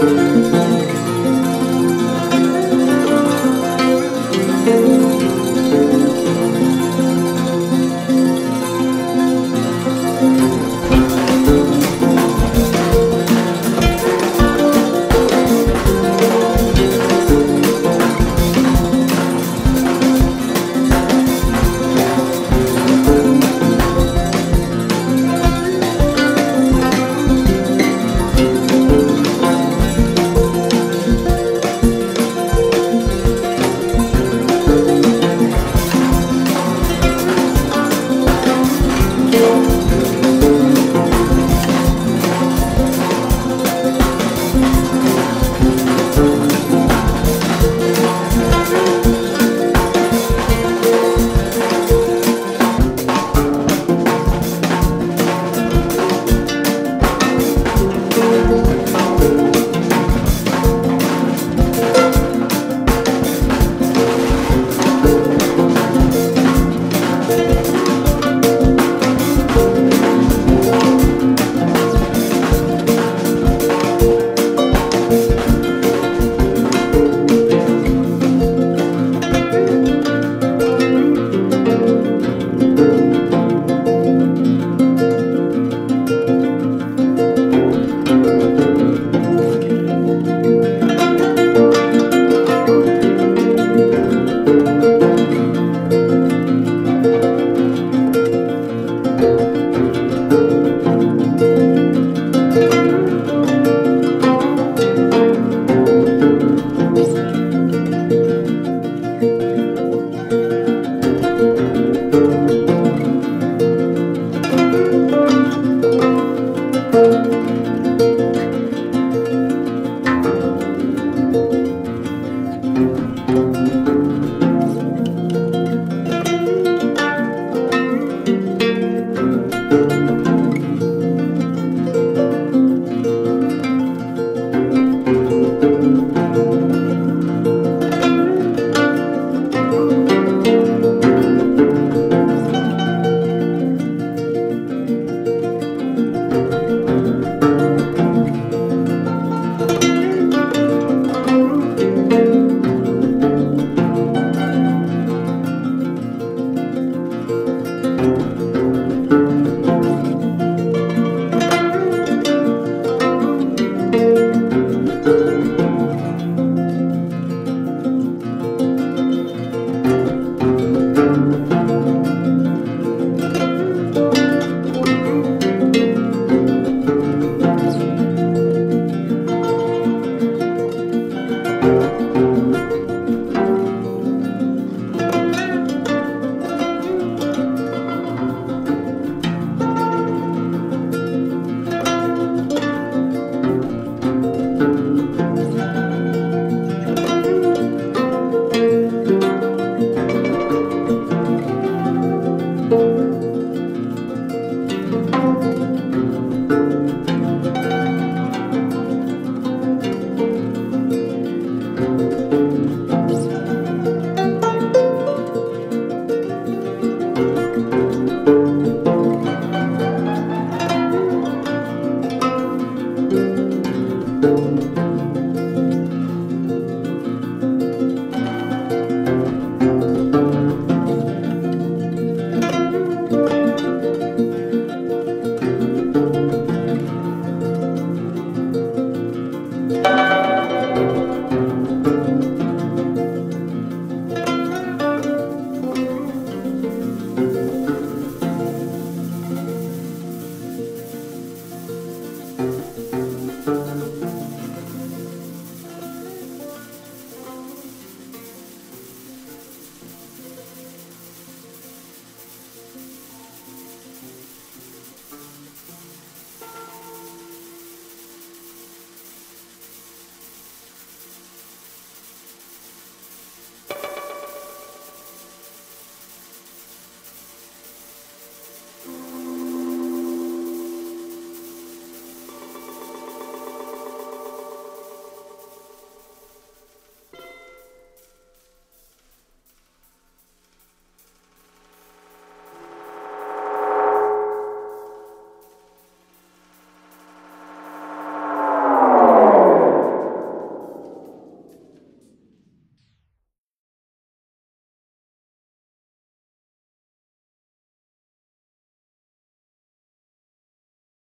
Música you